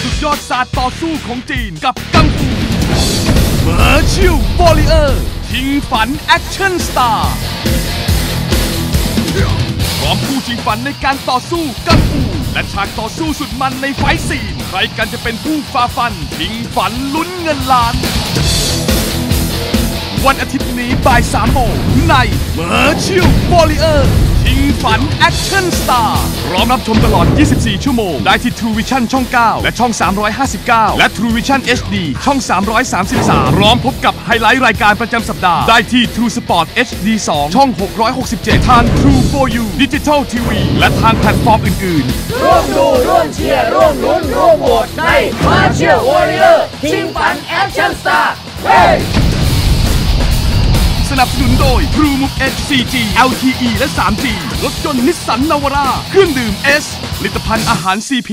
สุดยอดศาสตร์ต่อสู้ของจีนกับกังฟู Martial Warrior ชิงฝัน Action Star พร้อมผู้ชิงฝันในการต่อสู้กังฟูและฉากต่อสู้สุดมันใน fight scene ใครกันจะเป็นผู้ฝ่าฟันชิงฝันลุ้นเงินล้าน วันอาทิตย์นี้บ่าย3โมงใน Martial Warrior ชิงฝัน Action Starพร้อมรับชมตลอด 24 ชั่วโมง ได้ที่ True Vision ช่อง 9 และช่อง 359 และ True Vision HD ช่อง 333 พร้อมพบกับไฮไลท์รายการประจำสัปดาห์ ได้ที่ True Sport HD 2 ช่อง 667 ทาง True4U Digital TV และทางแพลตฟอร์มอื่น ๆ ร่วมดูร่วมเชียร์ร่วมลุ้นร่วมโหวตใน Martial Warrior ชิงฝัน Action Starสนับสนุนโดย True Move H 4G LTE และ 3G รถยนต์นิสสันนาวาร่าเครื่องดื่ม S ผลิตภัณฑ์อาหาร CP